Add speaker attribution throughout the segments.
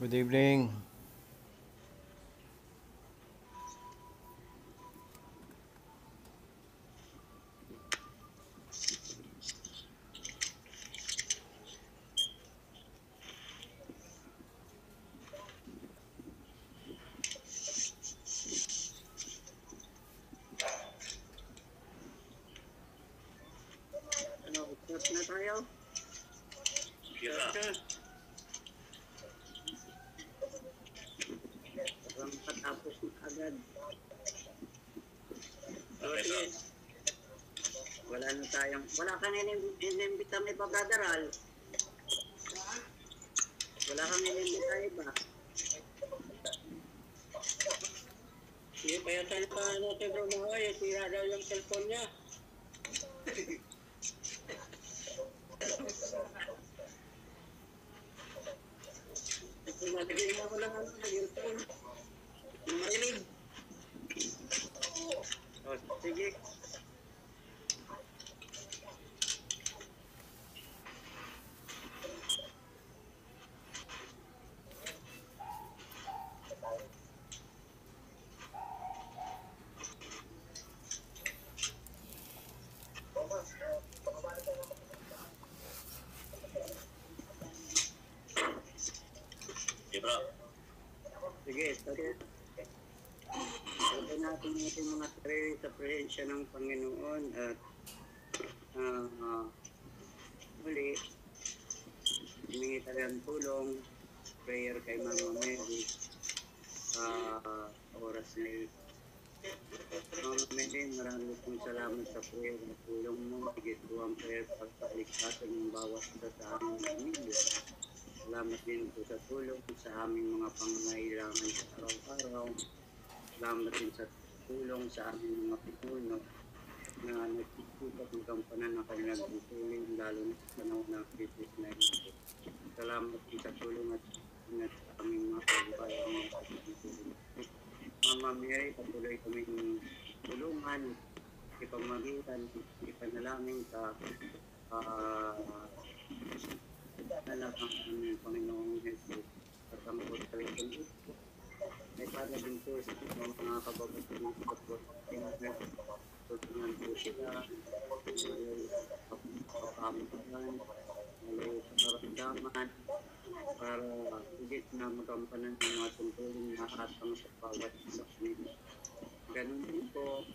Speaker 1: Good evening.
Speaker 2: Inimbita may pagdadaral. Wala kang inimbita iba.
Speaker 3: Sige, kaya pa ano kay Bro Mahoy, sira daw yung cellphone niya. Malagay mo ko lang ano sa earphone.
Speaker 2: Marinig. O, sige.
Speaker 4: Okay, bro.
Speaker 2: Sige, sige. Sabi natin natin mga sarili sa presensya ng Panginoon at ah ah, muli, humingi tayo ng tulong, prayer kay Mama Mary sa oras na ito. Mama Mary, marami pong salamat sa prayer na tulong ang prayer pagpaligtasan ng bawat isa sa aming pamilya. Salamat din po sa tulong sa aming mga pangangailangan sa araw-araw. Salamat din sa tulong sa aming mga pinuno na nagtutulak ng kampanan ng kanilang tutulong lalo na sa panahon ng krisis na ito. Salamat din sa tulong at ingat sa aming mga kababayan mga pagtutulong. Mama Mary, patuloy kaming tulungan, ipamagitan, ipanalangin sa ah, anak ang aming Panginoong Jesus at ang pagkalitan ito. Ay para din po sa mga kababayan sa pagkalitan tulungan po sila, kapapamahan, malayo sa karamdaman, para higit na magampanan ng mga tungkulong na atang sa bawat isa kanila. Ganun din po,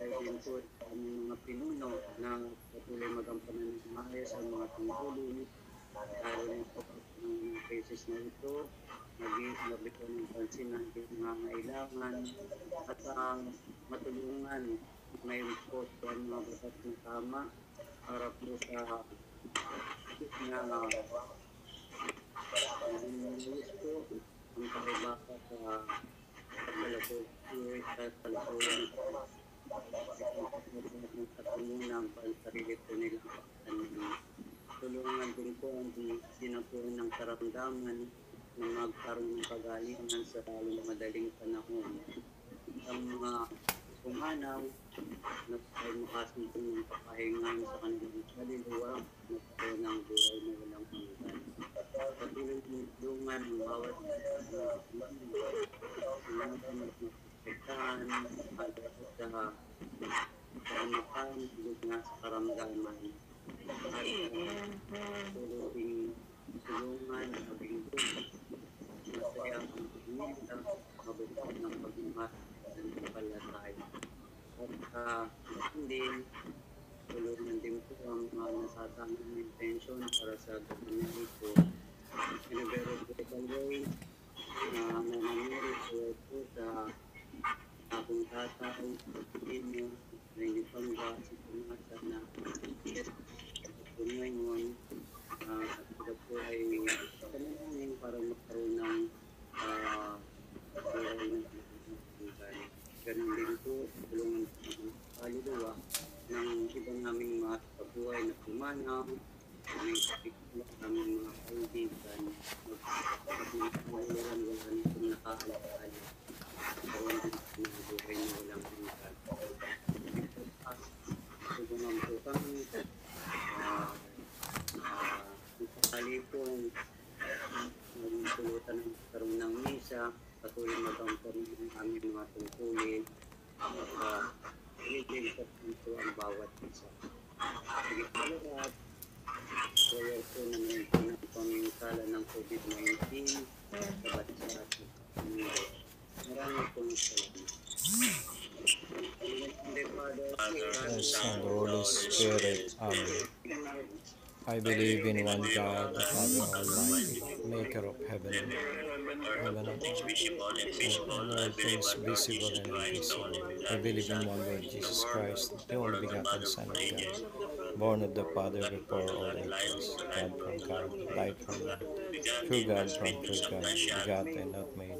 Speaker 2: dahil po sa aming mga pinuno na patuloy magampanan ng maayos ang mga tungkulong lalo na po ng cases na ito, nabito ng pansin ng mga kailangan at ang matulungan may po sa mga batas na tama para po sa na po ang pakibaka sa pagkalakuloy sa kalukulan katunang pansarili po nilang pagkanin tulungan din po ang sinapunan ng karamdaman na magkaroon ng kagalingan sa lalong madaling panahon. Ang mga pumanaw na ay makasumpong ng kapahingan sa kanilang kaluluwa na karoon ng buhay na walang hanggan. Patuloy ng tulungan ang bawat mga magprotektahan at sa kaamakan, na sa karamdaman at tulungan tulungan maging masaya ang pagmita mabuti ng pagmamahal ng palataya at uh, hindi tulungan din po ang mga nasatangang intention para sa gawin ito in a very critical way na nangyari po po sa akong tatay, inyo, na hindi pang ba si Pumasa na po ngayon uh, sila po ay panalangin para magkaroon ng uh, buhay ng buhay. Ganun din po, tulungan po ng kaluluwa ng ibang naming mga kabuhay na pumanaw, may kapitula aming mga kaibigan, alipong magpulutan ng karoon ng misa, patuloy magkaroon ng aming mga tungkulin at uh,
Speaker 1: iligil sa punto ang bawat isa. I believe in one God, the Father Almighty, maker of heaven and earth, all things visible and invisible. I believe in one Lord Jesus Christ, the only begotten Son of God, born of the Father before all ages, God from God, light from light, true God from true God, begotten, not made,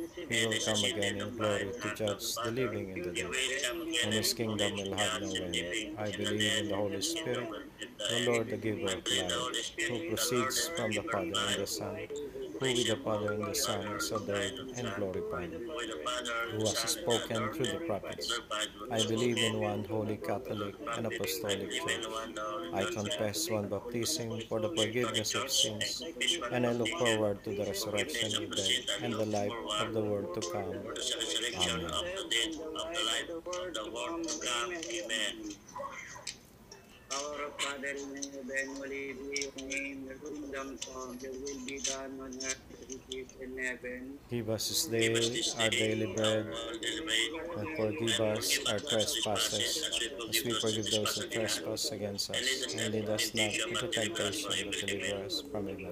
Speaker 1: He will come again in glory to judge the living and the dead, and his kingdom will have no end. I believe in the Holy Spirit, the Lord, the giver of life, who proceeds from the Father and the Son, who with the Father and the Son is adored and glorified, who has spoken through the prophets. I believe in one holy Catholic and Apostolic Church. I confess one baptism for the forgiveness of sins, and I look forward to the resurrection of the dead and the life of the world to come. Amen.
Speaker 4: The dead, of the the
Speaker 2: Father in heaven, name, your kingdom come, your will be done on earth as it is in heaven.
Speaker 1: Give us this day our daily bread, and forgive us our trespasses,
Speaker 4: as
Speaker 1: as we forgive those who trespass against us. And lead us not into temptation, but deliver us from evil.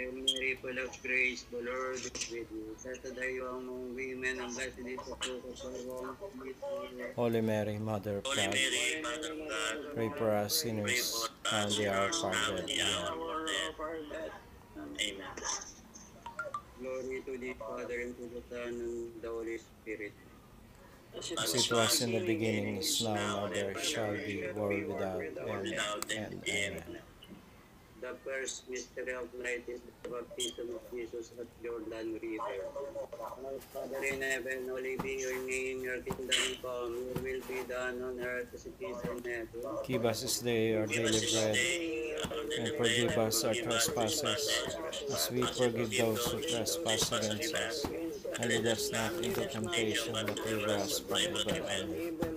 Speaker 2: Hail Mary, full of grace, the Lord is with you. Blessed are you among women, and blessed is the fruit of your womb, Jesus.
Speaker 1: Holy Mary, Mother of God,
Speaker 4: Mary, Mother of God,
Speaker 1: pray for us
Speaker 4: pray
Speaker 1: sinners, now and the hour of our death.
Speaker 4: the hour
Speaker 1: Amen.
Speaker 4: of our death. Amen.
Speaker 2: Glory to the Father, and to the Son, and the Holy Spirit.
Speaker 1: As it was in the beginning, is now, and ever shall be, world without end.
Speaker 4: Without
Speaker 1: end.
Speaker 4: end.
Speaker 1: Amen.
Speaker 2: The first mystery of light is the baptism of Jesus at Jordan River. Our Father in heaven, holy be your name, your kingdom come, your will be done on earth as it is in heaven.
Speaker 1: Give us this day our daily bread, and forgive us our trespasses, as we forgive those who trespass against us. And lead us not into temptation, but deliver us from evil.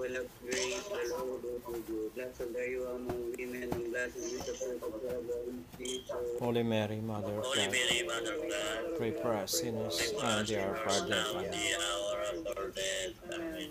Speaker 1: Amen.
Speaker 2: Hail Mary, full of grace, the Lord oh is with you. Blessed are you among women, and blessed is the fruit of your womb, Jesus.
Speaker 1: Holy Mary, Mother of God,
Speaker 4: Mary, Mother of God,
Speaker 1: pray for us sinners, and the hour of our death. Amen.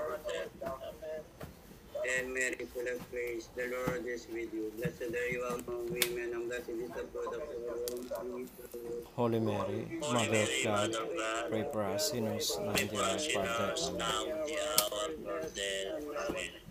Speaker 2: Hail Mary, full of grace, the Lord is with you. Blessed are you among women, and blessed is the fruit of your womb.
Speaker 1: Holy Mary,
Speaker 4: Holy
Speaker 1: Mother of
Speaker 4: Mary,
Speaker 1: God,
Speaker 4: of God,
Speaker 1: pray for us sinners, now and the hour of our death. Amen.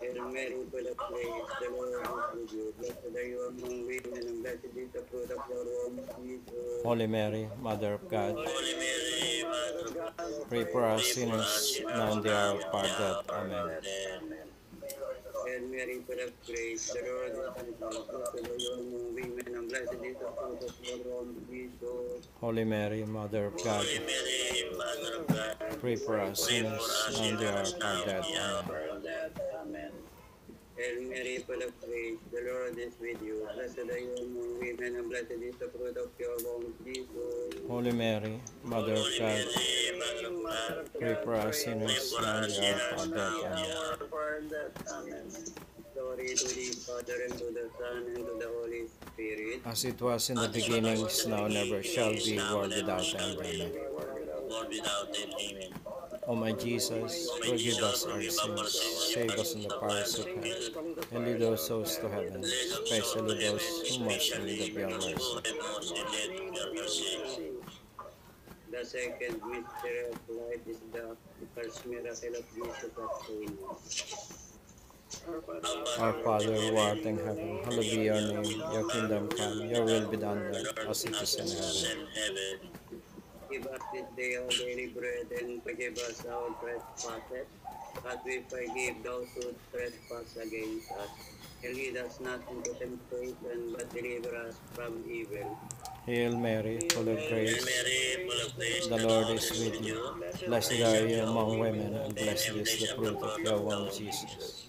Speaker 4: The
Speaker 2: Lord with you. Blessed are you among women, and blessed is the fruit of your womb, Jesus.
Speaker 1: Holy Mary, Mother of God,
Speaker 4: Holy Mary, Mother of God,
Speaker 1: pray for us sinners, now and the hour of our death. Amen.
Speaker 4: Amen.
Speaker 2: Hail Mary, full of grace, the Lord is with you. Blessed are you among women, and blessed is the fruit of your womb, Jesus.
Speaker 1: Holy Mary, Mother of God,
Speaker 4: Holy Mary, Mother of God,
Speaker 1: pray for us sinners, and the hour of our death. Amen.
Speaker 4: Our death. Amen.
Speaker 2: Hail Mary, full of grace, the Lord is with you. Blessed are you among women, and blessed is the fruit of your womb, Jesus.
Speaker 1: Holy Mary, Mother of God,
Speaker 4: Mary, Mother of God,
Speaker 1: pray for us sinners, now and the hour of our death. Amen.
Speaker 4: hour of our death. Amen.
Speaker 2: Glory to the Father, and to the Son, and to the Holy Spirit.
Speaker 1: As it was in the beginning, is now, and ever shall be, world without end. Amen.
Speaker 4: Lord, without end. Amen.
Speaker 1: O my Jesus, forgive us our sins, save us from the powers of hell, and lead those souls to heaven, especially those who most need of your mercy.
Speaker 4: In.
Speaker 2: The second mystery of light is the first miracle of Jesus at Cana.
Speaker 1: Our Father who art in heaven, hallowed be your name. Your kingdom come, your will be done as it is in heaven.
Speaker 2: Give us this day our daily bread, and forgive us our trespasses, as we forgive those who trespass against us. And lead us not into temptation, but deliver us from evil.
Speaker 1: Hail Mary, full of grace,
Speaker 4: Mary, full of grace,
Speaker 1: the Lord is with you. Blessed are you among women, and blessed is the fruit of your womb, Jesus.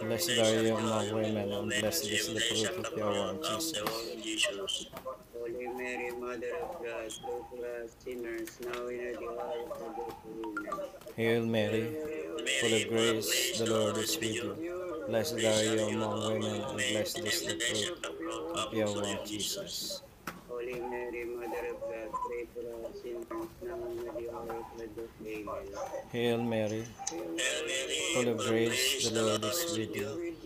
Speaker 1: Blessed are you among women, and blessed is the fruit of your womb, Jesus.
Speaker 2: Holy Mary, Mother of God, pray for us sinners, now and at of our death.
Speaker 1: Hail Mary, full of grace, the Lord is with you. Blessed are you among women, and blessed is the fruit of your womb, Jesus.
Speaker 2: Holy Mary, Mother of God, pray for us sinners, now and at the hour of our death. Amen.
Speaker 1: Hail Mary, full of grace, the Lord is with you.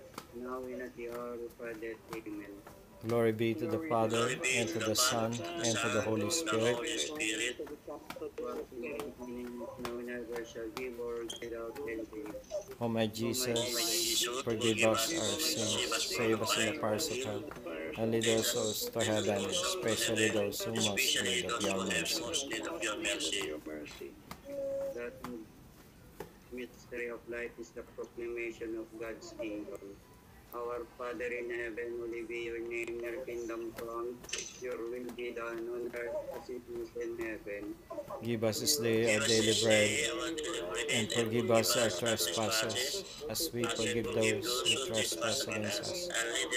Speaker 2: now and at the hour of our death. Amen.
Speaker 1: Glory be to the Father, and to the Son, and to the Holy Spirit.
Speaker 2: Now and ever shall be world without end.
Speaker 1: O my Jesus, forgive us our sins, save us in the fires of hell, and lead our souls to heaven, especially those who most
Speaker 4: especially
Speaker 1: need of your mercy.
Speaker 4: most need of your mercy.
Speaker 2: That mystery of life is the proclamation of God's kingdom. Our Father in heaven, holy be your name, your kingdom come, your will be done on earth as it is in heaven.
Speaker 1: Give us this day our daily bread, and forgive us our trespasses, as we forgive those who trespass against us.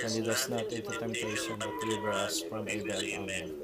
Speaker 1: And lead us not into temptation, but deliver us from evil. Amen.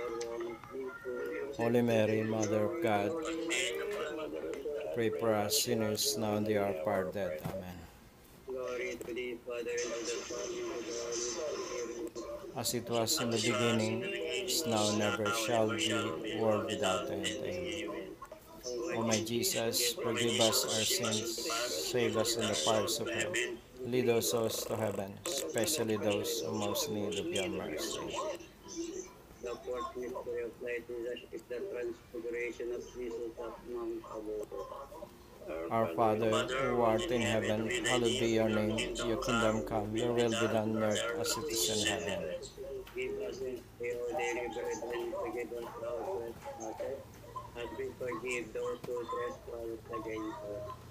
Speaker 2: womb, Jesus.
Speaker 1: Holy Mary, Mother of God, pray for us sinners now and the hour of our death. Amen. As it was in the beginning, is now, and ever shall be, world without end. Amen. O my Jesus, forgive us our sins, save us in the fires of hell, lead us to heaven, especially those who most need of your mercy.
Speaker 2: The fourth mystery of light is the- the transfiguration of Jesus at Mount Tabor.
Speaker 1: Our Father, who art in heaven, hallowed be your name. Your kingdom come, your will be done on earth as it is in heaven.
Speaker 2: Give us this day our daily bread, and forgive us our trespasses, as we forgive those who trespass against us.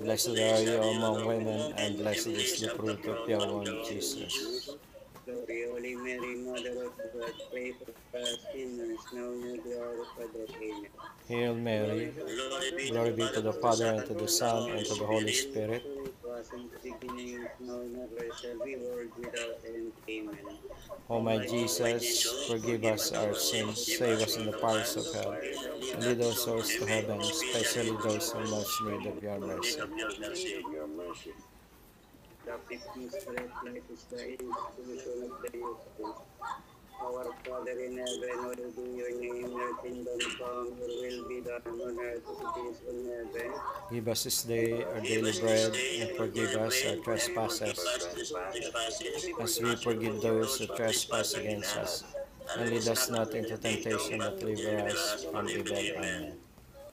Speaker 1: Blessed are you among women, and blessed is the fruit of your womb, Jesus.
Speaker 2: Holy Mary, Mother of God, pray for us sinners, now and the hour of our death. Amen.
Speaker 1: Hail Mary,
Speaker 4: glory be
Speaker 1: to the Father, and to the Son, and to the Holy Spirit.
Speaker 2: Oh
Speaker 1: O my Jesus, forgive us our sins, save us from the powers of hell, and lead our souls to heaven, especially those who most need of your mercy.
Speaker 2: The 15th our Father in heaven, your name, your kingdom come, your will be done on earth as it is in heaven.
Speaker 1: Give us this day our daily bread, and forgive us our trespasses, as we forgive those who trespass against us. And lead us not into temptation, but deliver us from evil. Amen.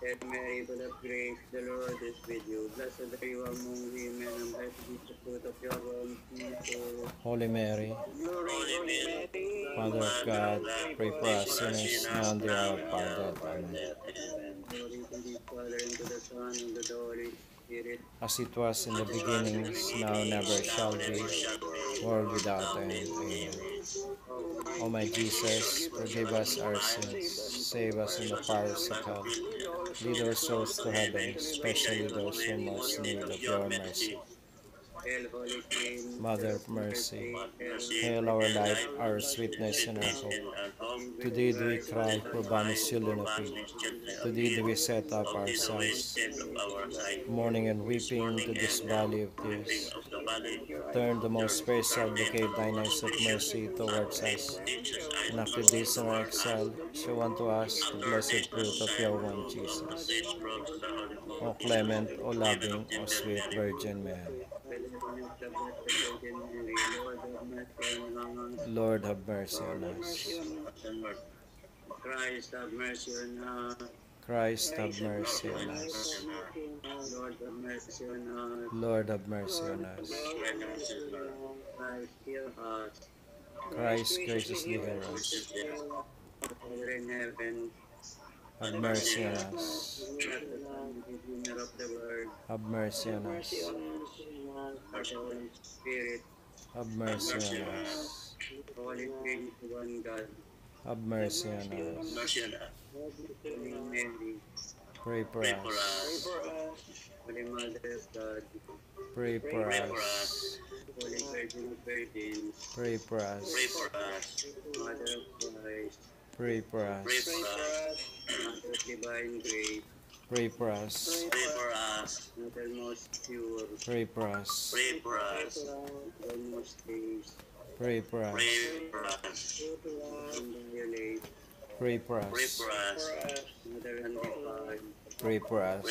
Speaker 2: Hail Mary, full of grace, the Lord is with you. Blessed are you among women, and blessed is the fruit of your womb, Jesus.
Speaker 1: Holy Mary,
Speaker 4: Holy Mary,
Speaker 1: Mother of God, pray for us sinners now and the hour of our death. Amen.
Speaker 2: Glory to the Father, and to the Son, and to the Holy Spirit.
Speaker 1: As it was in the beginning, is now, and ever shall be, world without end. Amen. O my Jesus, forgive us our sins, save us from the fires of hell, lead our souls to heaven, especially those who most need of your mercy. Mother of mercy, hail our life, our sweetness, and our hope. To thee do we cry, poor banished children of. To thee do we set up our mourning and weeping to this valley of tears. Turn the most gracious advocate thine eyes of mercy towards us, and after this our exile, show unto us the blessed fruit of your one Jesus. O clement, O loving, O sweet Virgin Mary.
Speaker 2: Lord have mercy on us.
Speaker 1: Mercy on us.
Speaker 2: Christ have mercy on us.
Speaker 1: Christ have mercy on us.
Speaker 2: Lord have mercy on us.
Speaker 1: Lord have mercy on us.
Speaker 2: Christ us.
Speaker 1: Graciously hear us. Have mercy on us. Have mercy on us.
Speaker 2: our Holy Spirit,
Speaker 1: Have mercy on us.
Speaker 2: Holy Trinity, one God,
Speaker 1: Have mercy on us.
Speaker 2: Holy Mary,
Speaker 1: Pray for us.
Speaker 2: Holy Mother of God,
Speaker 1: Pray for us.
Speaker 2: Holy Virgin of Virgins,
Speaker 1: Pray for us. Pray for us.
Speaker 2: Mother of Christ,
Speaker 1: Pray for us. Pray for us.
Speaker 2: Mother of Divine Grace,
Speaker 1: Pray for us.
Speaker 2: Pray for us, mother most pure,
Speaker 1: Pray for us.
Speaker 2: Mother most chaste,
Speaker 1: Pray for us. Pray for us.
Speaker 2: Mother undefiled,
Speaker 1: Pray for us.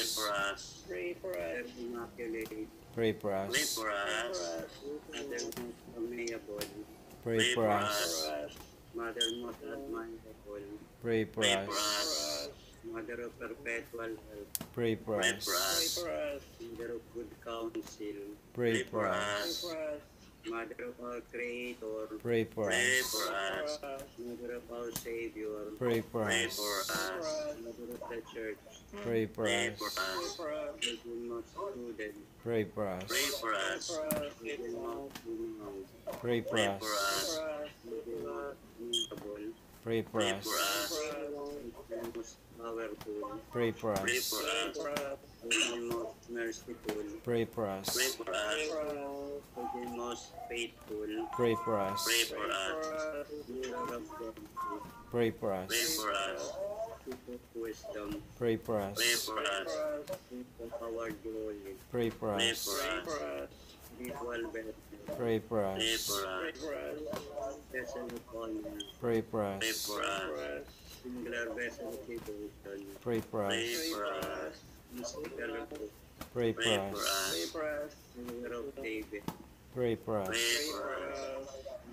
Speaker 1: Pray for us.
Speaker 2: Mother most amiable,
Speaker 1: Pray for us.
Speaker 2: Pray for us, pray for us, pray for us, mother most admirable,
Speaker 1: Pray for us.
Speaker 2: Mother of perpetual health,
Speaker 1: Pray for us.
Speaker 2: Mother of good counsel,
Speaker 1: Pray for us.
Speaker 2: Mother of our Creator,
Speaker 1: Pray for us.
Speaker 2: Mother of our Savior,
Speaker 1: Pray for us.
Speaker 2: Mother of the Church,
Speaker 1: Pray for us.
Speaker 2: Virgin most prudent,
Speaker 1: Pray for us.
Speaker 2: Virgin most renowned,
Speaker 1: Pray for us.
Speaker 2: Virgin most immutable,
Speaker 1: Pray for us.
Speaker 2: Virgin most powerful,
Speaker 1: Pray for us.
Speaker 2: Virgin most merciful,
Speaker 1: Pray for us.
Speaker 2: Virgin most faithful,
Speaker 1: Pray for us.
Speaker 2: Mirror of God,
Speaker 1: Pray for us.
Speaker 2: Seat of wisdom,
Speaker 1: Pray for us.
Speaker 2: Seat of our
Speaker 1: Pray for us. Pray for us.
Speaker 2: vessel of honor,
Speaker 1: Pray for us.
Speaker 2: singular vessel of devotion,
Speaker 1: Pray for us.
Speaker 2: mystical of hope,
Speaker 1: Pray for us.
Speaker 2: Tower of David,
Speaker 1: Pray for us.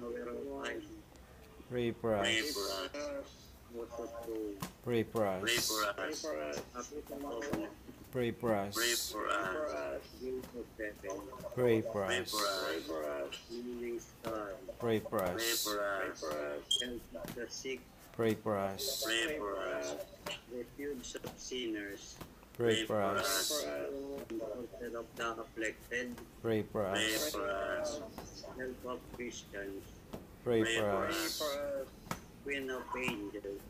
Speaker 2: Tower of life,
Speaker 1: Pray for us.
Speaker 2: House of gold,
Speaker 1: Pray for us.
Speaker 2: Ark of the covenant,
Speaker 1: Pray for us.
Speaker 2: Gate of heaven,
Speaker 1: Pray for us.
Speaker 2: Morning star,
Speaker 1: Pray for us.
Speaker 2: Health of the sick,
Speaker 1: Pray for us.
Speaker 2: Refuge of sinners,
Speaker 1: Pray for us.
Speaker 2: Comfort of the afflicted,
Speaker 1: Pray for us.
Speaker 2: Help of Christians,
Speaker 1: Pray for us.
Speaker 2: Queen of Angels,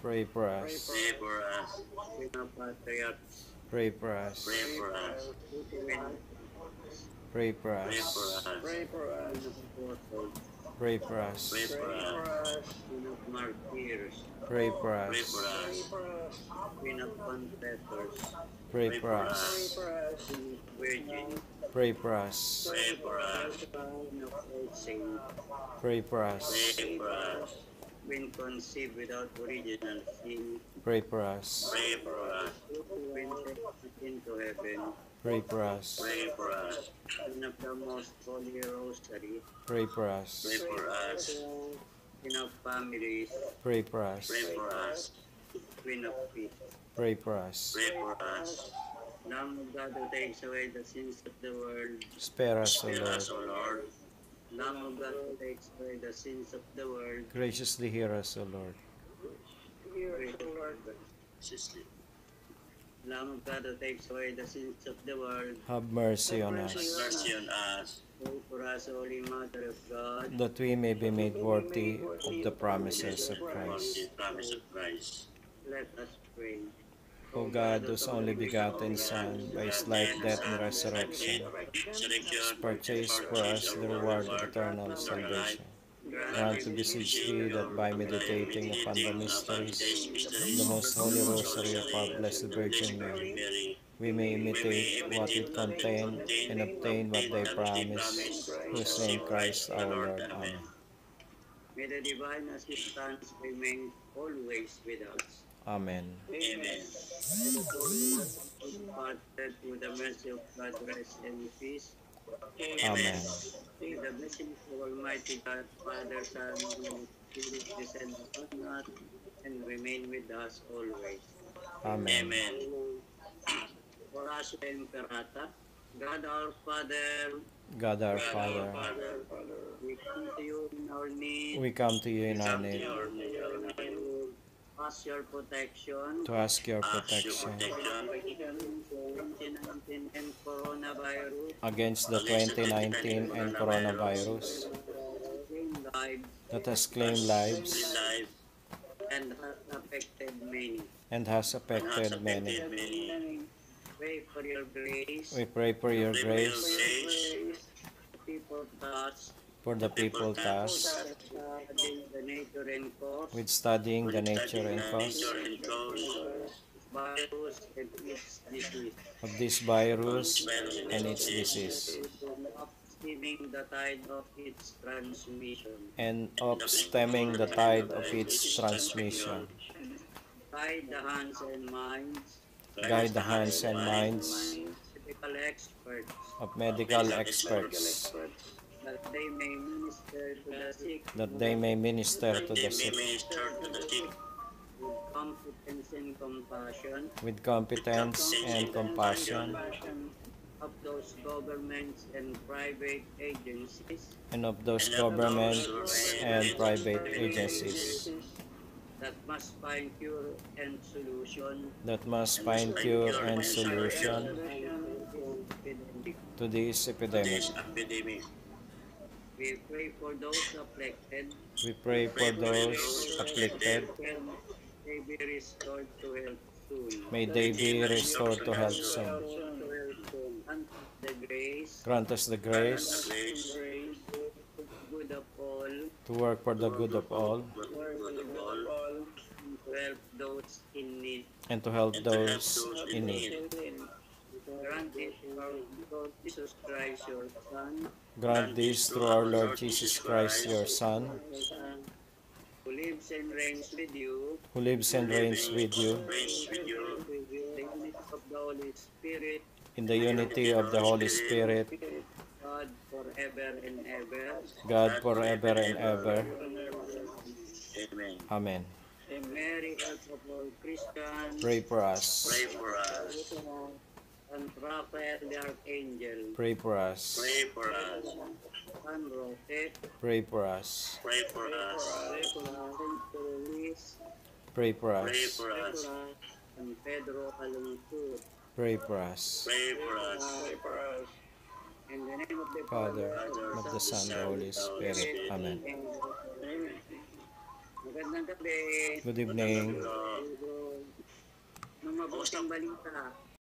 Speaker 1: Pray for us. Pray for us. Pray for us.
Speaker 2: Queen of Patriarchs,
Speaker 1: Pray for us. Pray for us.
Speaker 2: of Apostles,
Speaker 1: Pray for us.
Speaker 2: Queen of Martyrs,
Speaker 1: Pray for us.
Speaker 2: Queen of Confessors,
Speaker 1: Pray for us.
Speaker 2: Queen of Virgins,
Speaker 1: Pray for us.
Speaker 2: Queen of all saints,
Speaker 1: Pray for us.
Speaker 2: Queen conceived without original sin,
Speaker 1: Pray for us.
Speaker 2: Queen taken into heaven,
Speaker 1: Pray for us.
Speaker 2: Queen of the most holy rosary,
Speaker 1: Pray for us. Pray for us.
Speaker 2: Queen of families,
Speaker 1: Pray for us. Pray for us.
Speaker 2: Queen of peace.
Speaker 1: Pray for us. Pray for us.
Speaker 2: Lamb of God who takes away the sins of the world,
Speaker 1: Spare us, O Lord.
Speaker 2: Lamb of God who takes away the sins of the world,
Speaker 1: Graciously hear us, O Lord.
Speaker 2: Hear us, O Lord. Lamb of God that takes away the sins of the world,
Speaker 1: have mercy on us,
Speaker 4: Mercy on us.
Speaker 2: pray for us, Holy Mother of God.
Speaker 1: that we may be made worthy of the promises of Christ.
Speaker 2: Let us pray.
Speaker 1: O God, whose only begotten Son, by his life, death, and resurrection,
Speaker 4: Resurrection.
Speaker 1: purchased for us the reward of eternal salvation. Grant to beseech thee that by meditating upon the mysteries of the most holy rosary of our Blessed Virgin Mary, we may imitate what it contained and obtain what they promise, through same Christ our Lord. Amen.
Speaker 2: May the divine assistance remain always with us.
Speaker 1: Amen.
Speaker 4: Amen.
Speaker 2: Departed to the mercy of God, rest and peace.
Speaker 1: Amen.
Speaker 2: May the blessings of Almighty God, Father, Son, and Spirit descend upon us and remain with us always.
Speaker 1: Amen.
Speaker 4: Amen.
Speaker 2: Oratio Imperata, God our Father,
Speaker 1: God our Father,
Speaker 2: we come to you in our need.
Speaker 1: we come to you in our need
Speaker 2: Ask your protection.
Speaker 1: to ask your protection
Speaker 4: protection
Speaker 2: COVID-19 and coronavirus,
Speaker 1: against the 2019 and coronavirus that has claimed lives
Speaker 2: and has affected many.
Speaker 1: and has affected many.
Speaker 2: Pray for your grace.
Speaker 1: We pray for your grace.
Speaker 2: People tasked
Speaker 1: for the people tasked with studying the nature and cause. Of this virus and its disease,
Speaker 2: of
Speaker 1: and of stemming the tide of its transmission.
Speaker 2: Guide the hands and minds
Speaker 1: Guide the hands and minds
Speaker 2: medical experts
Speaker 1: of medical experts
Speaker 2: that they may minister to the sick.
Speaker 1: That they may minister to the sick.
Speaker 2: With competence and compassion.
Speaker 1: With competence and compassion.
Speaker 2: of those governments and private agencies.
Speaker 1: And of those governments and private agencies.
Speaker 2: that must find cure and solution.
Speaker 1: That must find cure and solution to this epidemic.
Speaker 2: We pray for those afflicted
Speaker 1: We pray for those afflicted.
Speaker 2: May they be restored to health soon.
Speaker 1: May they be restored to health soon.
Speaker 2: Soon. And the grace,
Speaker 1: Grant us the grace
Speaker 4: Grace.
Speaker 2: good of all,
Speaker 1: to work for the good of all
Speaker 2: help those in need.
Speaker 1: and to help those in need.
Speaker 2: For Lord Jesus Christ, your Son,
Speaker 1: Grant this through our Lord Jesus Christ, your Son,
Speaker 2: who lives and reigns with you,
Speaker 1: who lives and reigns with you in the unity of the Holy Spirit,
Speaker 2: God forever and ever.
Speaker 1: God forever and ever.
Speaker 4: Amen.
Speaker 1: Amen. Pray for us.
Speaker 4: Pray for us.
Speaker 2: And Raphael the Archangel,
Speaker 1: Pray for us.
Speaker 4: Pray for us.
Speaker 2: San Roque,
Speaker 1: Pray for us.
Speaker 4: Pray for us.
Speaker 1: Pray for
Speaker 4: Pray
Speaker 1: us.
Speaker 4: for us.
Speaker 2: and Pedro Alonso.
Speaker 1: Pray for us.
Speaker 4: Pray for us.
Speaker 2: In the name of the
Speaker 1: Father,
Speaker 2: Father,
Speaker 1: of the Son, and the Holy Spirit. Amen.
Speaker 2: Magandang gabi.
Speaker 1: Good evening.
Speaker 2: Nung mabuting balita,